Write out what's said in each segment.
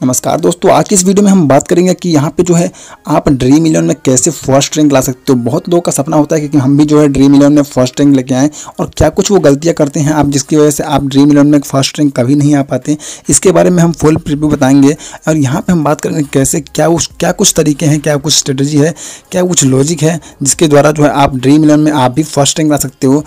नमस्कार दोस्तों, आज की इस वीडियो में हम बात करेंगे कि यहाँ पे जो है आप ड्रीम इलेवन में कैसे फ़र्स्ट रैंक ला सकते हो। बहुत लोगों का सपना होता है कि हम भी जो है ड्रीम इलेवन में फ़र्स्ट रैंक लेके आएँ और क्या कुछ वो गलतियाँ करते हैं आप जिसकी वजह से आप ड्रीम इलेवन में फ़र्स्ट रैंक कभी नहीं आ पाते। इसके बारे में हम फुल प्रिव्यू बताएँगे और यहाँ पर हम बात करेंगे कैसे क्या उस, क्या कुछ तरीके हैं, क्या कुछ स्ट्रेटजी है, क्या कुछ लॉजिक है जिसके द्वारा जो है आप ड्रीम इलेवन में आप भी फ़र्स्ट रैंक ला सकते हो।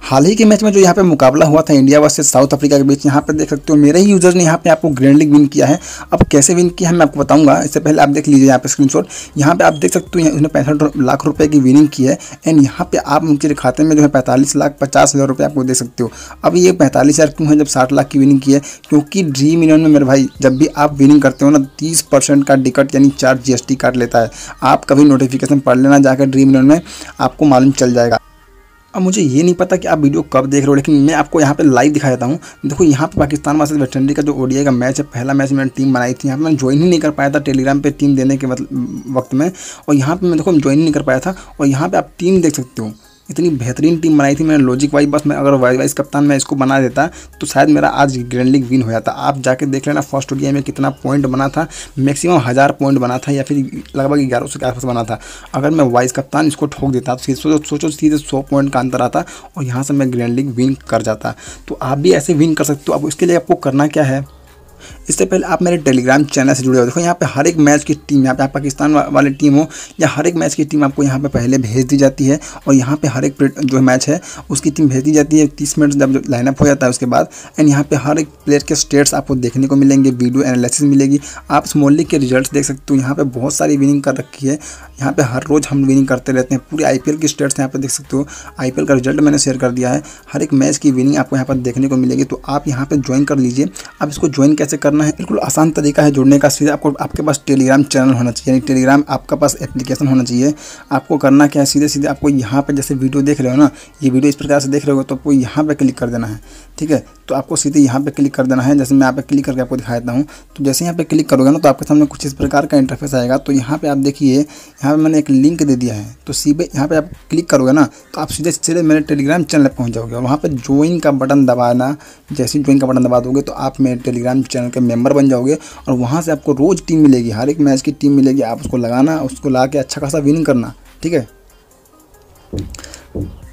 हाल ही के मैच में जो यहाँ पे मुकाबला हुआ था इंडिया वर्सेस साउथ अफ्रीका के बीच, यहाँ पे देख सकते हो मेरे ही यूज़र ने यहाँ पे आपको ग्रैंड लीग विन किया है। अब कैसे विन किया है मैं आपको बताऊँगा। इससे पहले आप देख लीजिए यहाँ पे स्क्रीनशॉट यहाँ पे आप देख सकते हो उसने पैंसठ लाख रुपए की विनिंग की है। एंड यहाँ पे आप उनके खाते में जो है पैंतालीस लाख पचास हज़ार रुपये आपको दे सकते हो। अब ये पैंतालीस हज़ार क्यों है जब साठ लाख की विनिंग की है? क्योंकि ड्रीम इलेवन में मेरे भाई, जब भी आप विनिंग करते हो ना, तीस परसेंट का टिकट यानी चार जी काट लेता है। आप कभी नोटिफिकेशन पढ़ लेना जाकर ड्रीम इलेवन में, आपको मालूम चल जाएगा। अब मुझे ये नहीं पता कि आप वीडियो कब देख रहे हो, लेकिन मैं आपको यहाँ पे लाइव दिखा देता हूँ। देखो, यहाँ पे पाकिस्तान वर्सेस वेस्ट इंडीज का जो ओडीआई का मैच है, पहला मैच मैंने टीम बनाई थी, यहाँ पे मैं ज्वाइन ही नहीं कर पाया था टेलीग्राम पे टीम देने के वक्त में। और यहाँ पे मैं देखो ज्वाइन नहीं कर पाया था, और यहाँ पर आप टीम देख सकते हो। इतनी बेहतरीन टीम बनाई थी मैंने लॉजिक वाइज बस मैं अगर वाइज वाइज कप्तान मैं इसको बना देता तो शायद मेरा आज ग्रैंड लीग विन हो जाता। आप जाके देख लेना फ़र्स्ट ओडिया में कितना पॉइंट बना था मैक्सिमम हज़ार पॉइंट बना था, या फिर लगभग ग्यारह सौ के आसपास बना था। अगर मैं वाइस कप्तान इसको ठोक देता तो सोचो सोचो, सीधे सौ पॉइंट का अंतर आता, और यहाँ से मैं ग्रैंड लीग विन कर जाता। तो आप भी ऐसे विन कर सकते हो। अब उसके लिए आपको करना क्या है? इससे पहले आप मेरे टेलीग्राम चैनल से जुड़े हो। देखो, यहाँ पे हर एक मैच की टीम यहाँ पे आप पाकिस्तान वाली टीम हो, या हर एक मैच की टीम आपको यहाँ पे पहले भेज दी जाती है, और यहाँ पे हर एक जो मैच है, उसकी टीम भेज दी जाती है। तीस मिनट जब लाइनअप हो जाता है उसके बाद एंड यहाँ पे हर एक प्लेयर के स्टेट्स आपको देखने को मिलेंगे वीडियो एनालिसिस मिलेगी। आप स्मॉल लीग के रिज़ल्ट देख सकते हो, यहाँ पे बहुत सारी विनिंग कर रखी है। यहाँ पर हर रोज़ हम विनिंग करते रहते हैं। पूरी आई की स्टेट्स यहाँ पर देख सकते हो। आईपीएल का रिज़ल्ट मैंने शेयर कर दिया है। हर एक मैच की विनिंग आपको यहाँ पर देखने को मिलेगी। तो आप यहाँ पर ज्वाइन कर लीजिए। आप इसको ज्वाइन कैसे करना है। बिल्कुल आसान तरीका है जुड़ने का। सीधे आपको, आपके पास टेलीग्राम चैनल होना चाहिए। यानी टेलीग्राम आपका पास एप्लीकेशन होना चाहिए। आपको करना क्या है? सीधे सीधे आपको यहाँ पर जैसे वीडियो देख रहे हो ना, ये वीडियो इस प्रकार से देख रहे हो तो आपको यहाँ पर क्लिक कर देना है। ठीक है? तो आपको सीधे यहाँ पर क्लिक कर देना है। जैसे मैं यहाँ पे क्लिक करके आपको दिखा देता हूँ। तो जैसे यहाँ पर क्लिक करोगे ना तो आपके सामने कुछ इस प्रकार का इंटरफेस आएगा। तो यहाँ पर आप देखिए, यहाँ पर मैंने एक लिंक दे दिया है। तो सीधे यहाँ पर आप क्लिक करोगे ना तो आप सीधे सीधे मेरे टेलीग्राम चैनल पर पहुँच जाओगे। और वहाँ पर ज्वाइन का बटन दबाना, जैसे ज्वाइन का बटन दबा दोगे तो आप मेरे टेलीग्राम चैनल के मेंबर बन जाओगे और वहाँ से आपको रोज़ टीम मिलेगी। हर एक मैच की टीम मिलेगी। आप उसको लगाना, उसको ला के अच्छा खासा विनिंग करना, ठीक है?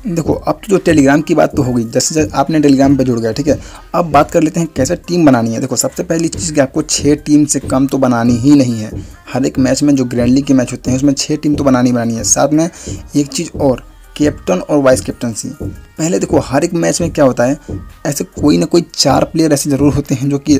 देखो, अब तो जो टेलीग्राम की बात तो होगी, जैसे जैसे आपने टेलीग्राम पे जुड़ गया, ठीक है? अब बात कर लेते हैं कैसे टीम बनानी है। देखो, सबसे पहली चीज़ कि आपको छः टीम से कम तो बनानी ही नहीं है। हर एक मैच में जो ग्रैंड लीग के मैच होते हैं, उसमें छः टीम तो बनानी बनानी है। साथ में एक चीज़ और कैप्टन और वाइस कैप्टनसी पहले देखो, हर एक मैच में क्या होता है, ऐसे कोई ना कोई चार प्लेयर ऐसे ज़रूर होते हैं जो कि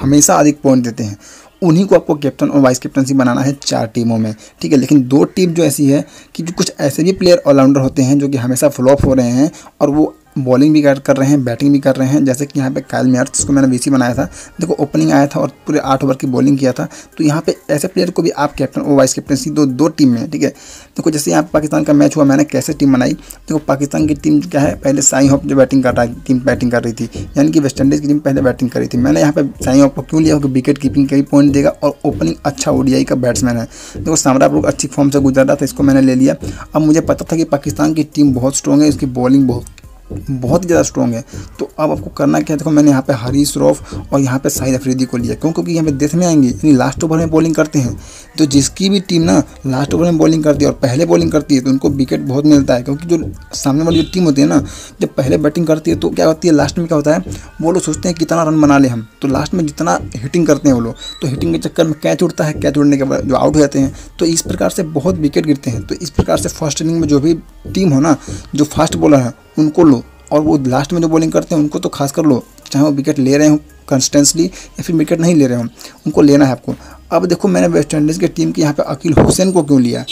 हमेशा अधिक पॉइंट देते हैं। उन्हीं को आपको कैप्टन और वाइस कैप्टनसी बनाना है चार टीमों में, ठीक है? लेकिन दो टीम जो ऐसी है कि जो कुछ ऐसे भी प्लेयर ऑलराउंडर होते हैं जो कि हमेशा फ्लॉप हो रहे हैं और वो बॉलिंग भी कर रहे हैं बैटिंग भी कर रहे हैं। जैसे कि यहाँ पे कायल मेयर जिसको मैंने वीसी बनाया था। देखो ओपनिंग आया था और पूरे आठ ओवर की बॉलिंग किया था। तो यहाँ पे ऐसे प्लेयर को भी आप कैप्टन और वाइस कैप्टनसी दो दो टीम में, ठीक है? देखो, जैसे यहाँ पाकिस्तान का मैच हुआ, मैंने कैसे टीम बनाई? देखो, पाकिस्तान की टीम क्या है? पहले साई होप जो बैटिंग कर रहा टीम बैटिंग कर रही थी। यानी कि वेस्ट इंडीज़ की टीम पहले बैटिंग कर रही थी। मैंने यहाँ पे साई होप को क्यों लिया? क्योंकि विकेट कीपिंग का भी पॉइंट देगा और ओपनिंग अच्छा ओडीआई का बैट्समैन है। देखो सामरा लोग अच्छी फॉर्म से गुजर रहा था, इसको मैंने ले लिया। अब मुझे पता था कि पाकिस्तान की टीम बहुत स्ट्रॉग है, इसकी बॉलिंग बहुत बहुत ज़्यादा स्ट्रॉन्ग है। तो अब आपको करना क्या है? देखो, मैंने यहाँ पे हरीश रॉफ और यहाँ पे साहिद अफरीदी को लिया। क्यों? क्योंकि यहाँ पे में आएँगे, यानी लास्ट ओवर में बॉलिंग करते हैं। तो जिसकी भी टीम ना लास्ट ओवर में बॉलिंग करती है और पहले बॉलिंग करती है तो उनको विकेट बहुत मिलता है। क्योंकि जो सामने वाली जो टीम होती है ना, जब पहले बैटिंग करती है तो क्या होती है? लास्ट में क्या होता है? वो लोग सोचते हैं कितना रन बना ले हम। तो लास्ट में जितना हिटिंग करते हैं वो लोग तो हिटिंग के चक्कर में कैच उड़ता है। कैच उड़ने के बाद जो आउट हो जाते हैं तो इस प्रकार से बहुत विकेट गिरते हैं। तो इस प्रकार से फ़र्स्ट इनिंग में जो भी टीम हो ना, जो फास्ट बॉलर है उनको लो। और वो लास्ट में जो बॉलिंग करते हैं, उनको तो खास कर लो। चाहे वो विकेट ले रहे हो कंस्टेंसली या फिर विकेट नहीं ले रहे हो, उनको लेना है आपको। अब देखो, मैंने वेस्ट इंडीज़ की टीम के यहाँ पर अकील हुसैन को क्यों लिया?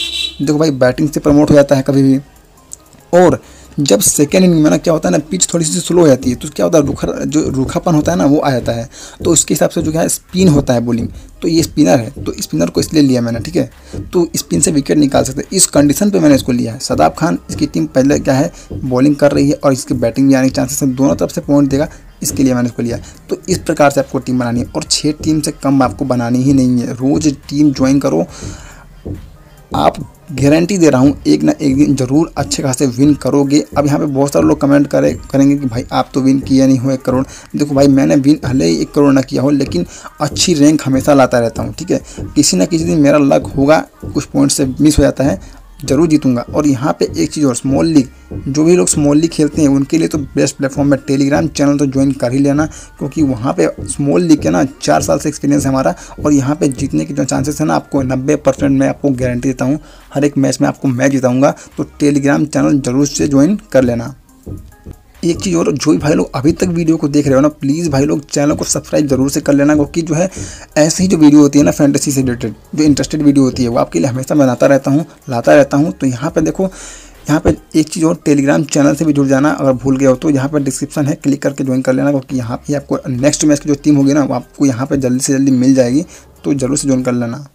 देखो भाई बैटिंग से प्रमोट हो जाता है कभी भी। और जब सेकेंड इनिंग में ना क्या होता है ना पिच थोड़ी सी स्लो हो जाती है तो क्या होता है रूखा जो रूखापन होता है ना, वो आ जाता है। तो उसके हिसाब से जो है स्पिन होता है बॉलिंग तो ये स्पिनर है तो स्पिनर को इसलिए लिया मैंने, ठीक है? तो स्पिन से विकेट निकाल सकते इस कंडीशन पे मैंने इसको लिया है। सदाब खान, इसकी टीम पहले क्या है बॉलिंग कर रही है और इसकी बैटिंग भी आने के चांसेस है दोनों तरफ़ से पॉइंट देगा, इसके लिए मैंने इसको लिया तो इस प्रकार से आपको टीम बनानी है और छः टीम से कम आपको बनानी ही नहीं है। रोज़ टीम ज्वाइन करो आप गारंटी दे रहा हूँ, एक ना एक दिन ज़रूर अच्छे खासे विन करोगे। अब यहाँ पे बहुत सारे लोग कमेंट करे, करेंगे कि भाई आप तो विन किया नहीं हो एक करोड़। देखो भाई, मैंने विन भले ही एक करोड़ ना किया हो, लेकिन अच्छी रैंक हमेशा लाता रहता हूँ, ठीक है? किसी ना किसी दिन मेरा लक होगा, कुछ पॉइंट से मिस हो जाता है। ज़रूर जीतूँगा। और यहाँ पे एक चीज़ और स्मॉल लीग जो भी लोग स्मॉल लीग खेलते हैं, उनके लिए तो बेस्ट प्लेटफॉर्म है टेलीग्राम चैनल तो ज्वाइन कर ही लेना, क्योंकि वहाँ पे स्मॉल लीग के ना चार साल से एक्सपीरियंस है हमारा, और यहाँ पे जीतने के जो चांसेस है ना, आपको नब्बे परसेंट मैं आपको गारंटी देता हूँ। हर एक मैच में आपको मैच जिताऊँगा तो टेलीग्राम चैनल ज़रूर से ज्वाइन कर लेना। एक चीज़ और, जो भी भाई लोग अभी तक वीडियो को देख रहे हो ना प्लीज़ भाई लोग चैनल को सब्सक्राइब ज़रूर से कर लेना, क्योंकि जो है, ऐसी ही जो वीडियो होती है ना फैंटेसी से रिलेटेड जो इंटरेस्टेड वीडियो होती है, वो आपके लिए हमेशा बनाता रहता हूँ, लाता रहता हूँ। तो यहाँ पर देखो, यहाँ पर एक चीज़ और टेलीग्राम चैनल से भी जुड़ जाना, अगर भूल गया हो तो यहाँ पर डिस्क्रिप्शन है क्लिक करके ज्वाइन कर लेना, क्योंकि यहाँ पर आपको नेक्स्ट मैच की जो टीम होगी ना, वो आपको यहाँ पर जल्दी से जल्दी मिल जाएगी तो ज़रूर से ज्वाइन कर लेना।